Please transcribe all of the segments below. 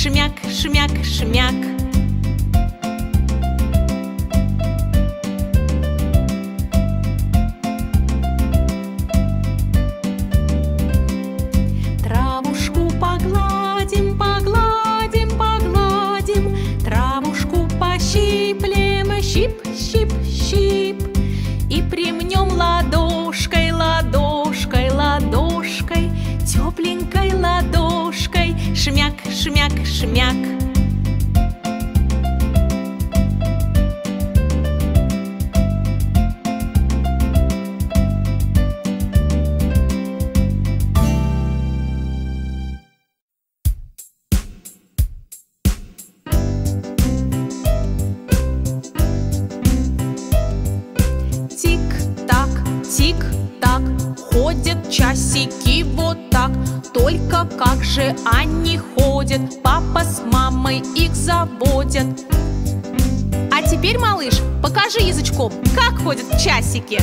ладошкой, шмяк, шмяк, шмяк. Тик-так, тик-так, ходят часики вот так Только как же они ходят, папа с мамой их заводят. А теперь, малыш, покажи язычком, как ходят часики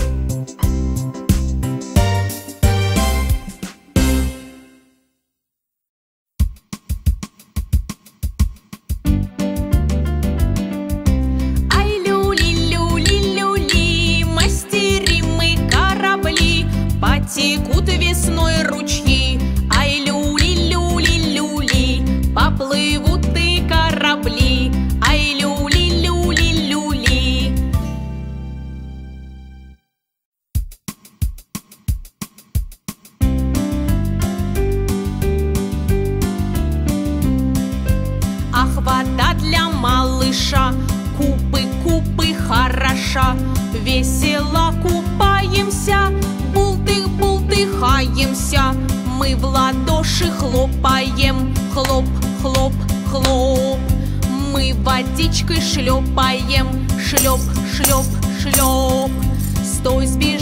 для малыша, купы, купы хороша. Весело купаемся, бултых, бултыхаемся. Мы в ладоши хлопаем, хлоп, хлоп, хлоп. Мы водичкой шлепаем, шлеп, шлеп, шлеп. Стой, сбежали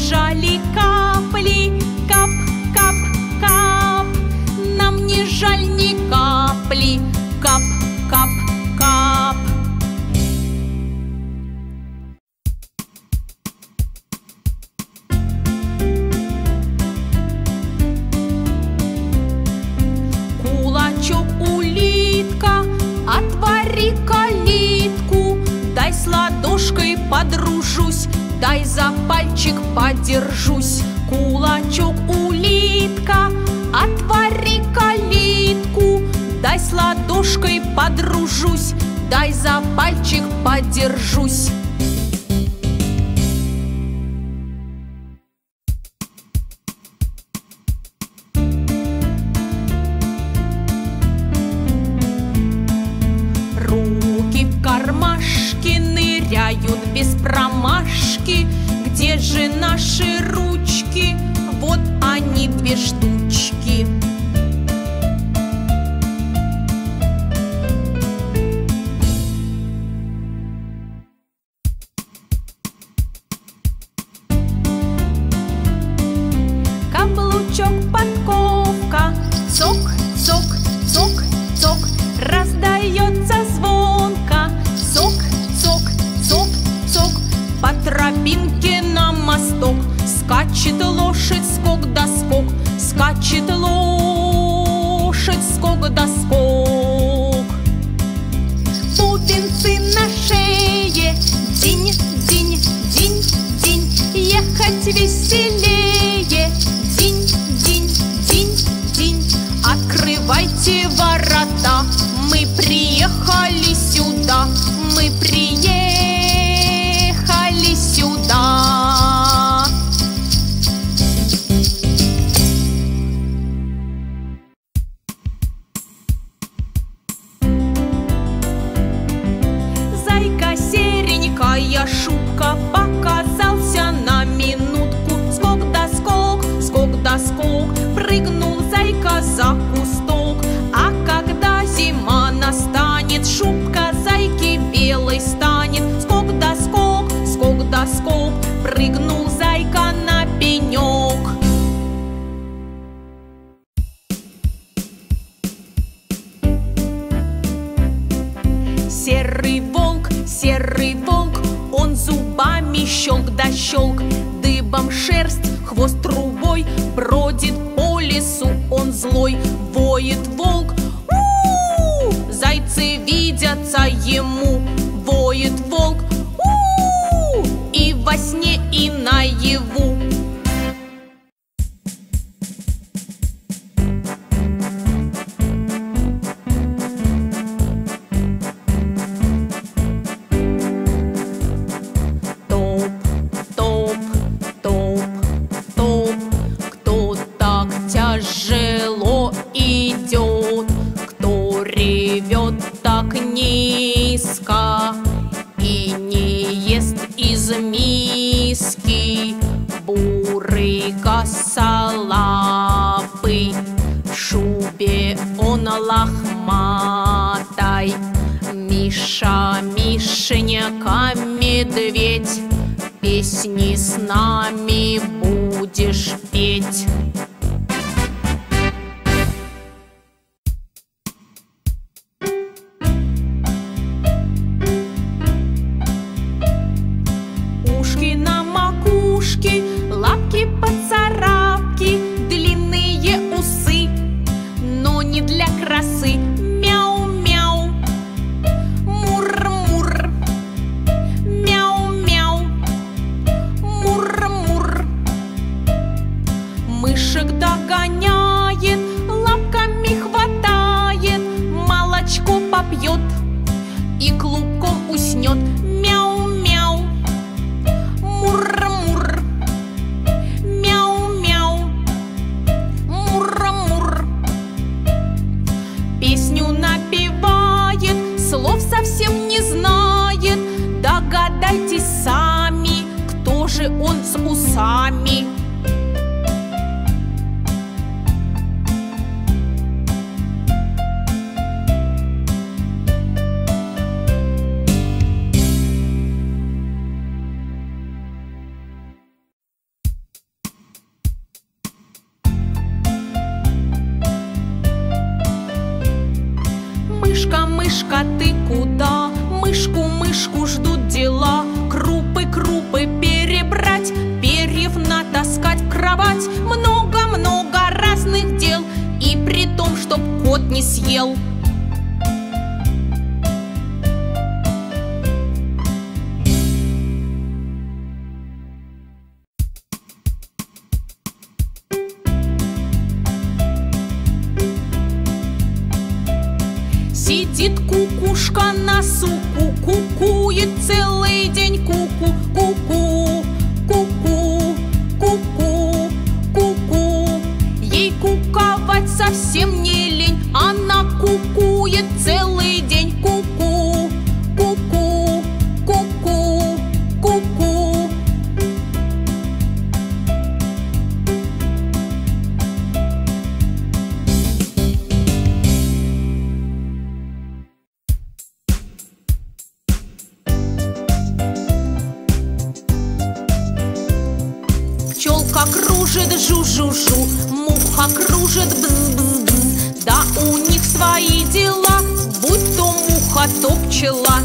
ладошкой подружусь, дай за пальчик подержусь. Кулачок улитка, отвори калитку, дай с ладошкой подружусь, дай за пальчик подержусь. Наши ручки? Вот они две зубами щелк да щелк, дыбом шерсть, хвост трубой, бродит по лесу, он злой, воет волк. у Зайцы видятся ему, низко и не ест из миски бурый косолапый, в шубе он лохматай. Миша, Мишенька, медведь, Песни с нами будешь петь. Попьет и клубком уснет. Мяу-мяу, мур-мур, мяу-мяу, мур-мур. Песню напевает, слов совсем не знает. Догадайтесь сами, кто же он с усами. Мышка, ты куда? Мышку, мышку ждут дела. Крупы, крупы перебрать, перьев натаскать в кровать. Много-много разных дел, и при том, чтоб кот не съел. Кукушка на суку, кукует целый день куку, Кружит жу-жу-жу, муха кружит бз-бз-бз. Да у них свои дела, будь то муха, то пчела.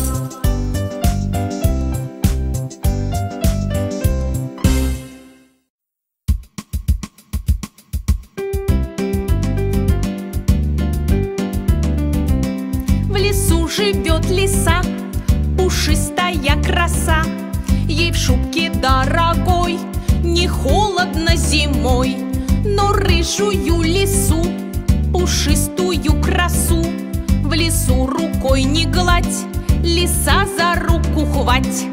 Зимой Но рыжую лису, пушистую красу В лесу рукой не гладь, лиса за руку хвать